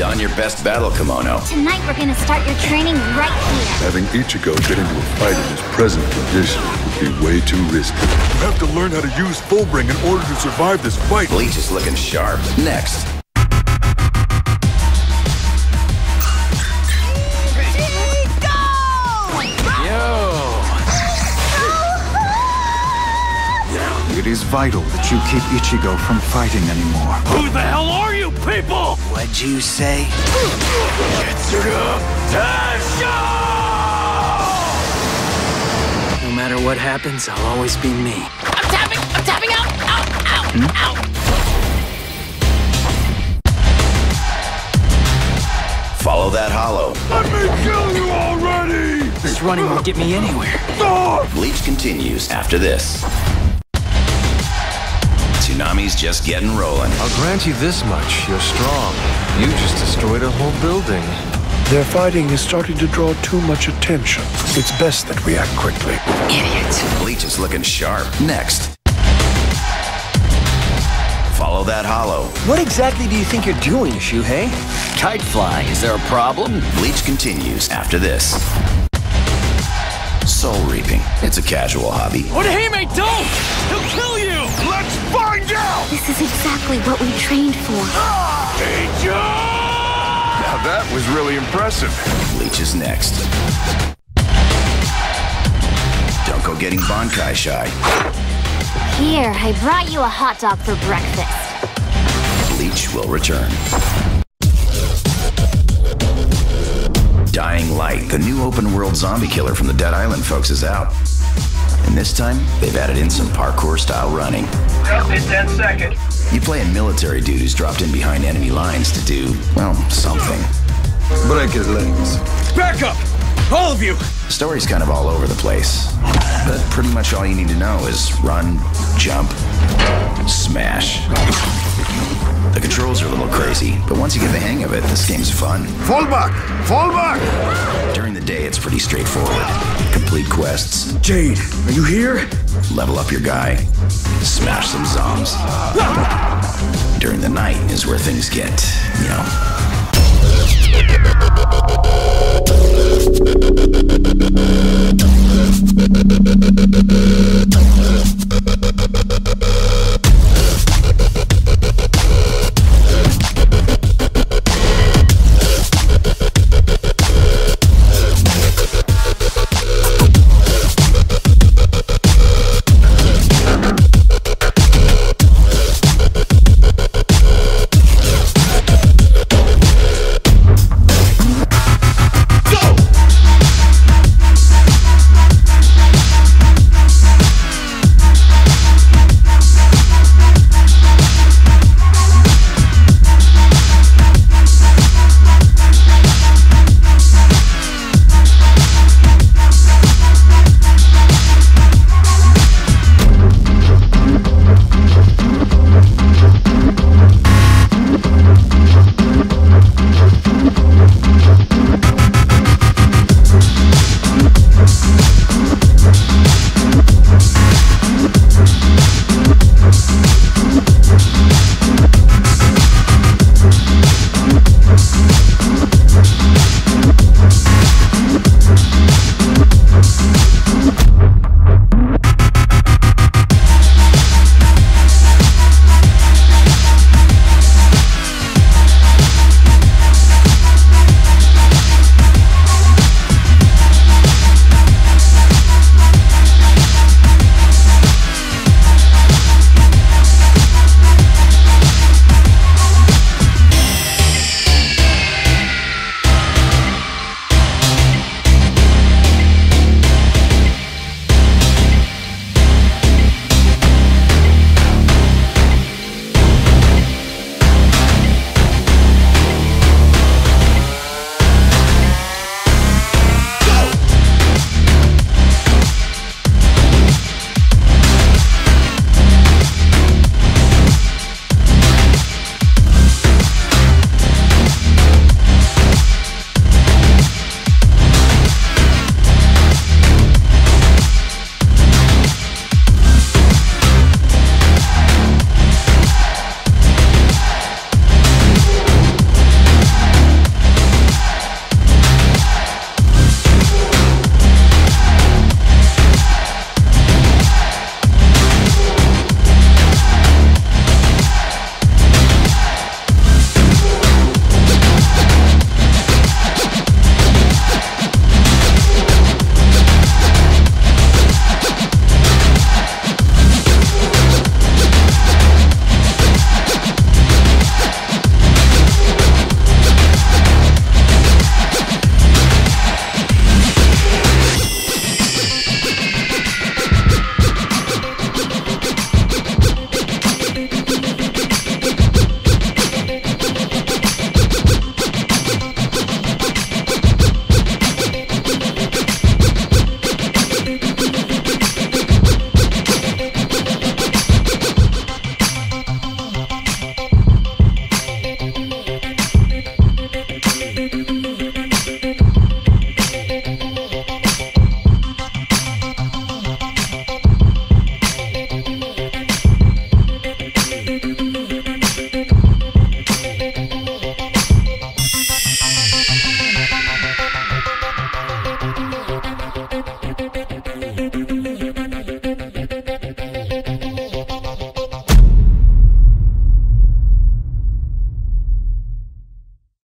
Don your best battle kimono. Tonight we're gonna start your training right here. Having Ichigo get into a fight in his present condition would be way too risky. You have to learn how to use Fullbring in order to survive this fight. Bleach is looking sharp. Next. Is vital that you keep Ichigo from fighting anymore. Who the hell are you people? What'd you say? No matter what happens, I'll always be me. I'm tapping! I'm tapping out! Out! Out! Hmm? Out! Follow that hollow. Let me kill you already! This running won't get me anywhere. Stop! Bleach continues after this. Toonami's just getting rolling. I'll grant you this much. You're strong. You just destroyed a whole building. Their fighting is starting to draw too much attention. It's best that we act quickly. Idiots. Bleach is looking sharp. Next. Follow that hollow. What exactly do you think you're doing, Shuhei? Kite fly, is there a problem? Bleach continues after this. Soul reaping. It's a casual hobby. What hey mate, don't! He'll exactly what we trained for. Now that was really impressive. Bleach is next. Don't go getting Bankai shy. Here, I brought you a hot dog for breakfast. Bleach will return. Dying Light, the new open world zombie killer from the Dead Island folks, is out. And this time, they've added in some parkour style running. Up in 10 seconds. You play a military dude who's dropped in behind enemy lines to do, well, something. Break his legs. Back up! All of you! The story's kind of all over the place. But pretty much all you need to know is run, jump, smash. The controls are a little crazy, but once you get the hang of it, this game's fun. Fall back! Fall back! During the day, it's pretty straightforward. Complete quests, Jade, are you here? level up your guy, smash some zombs. During the night is where things get, you know,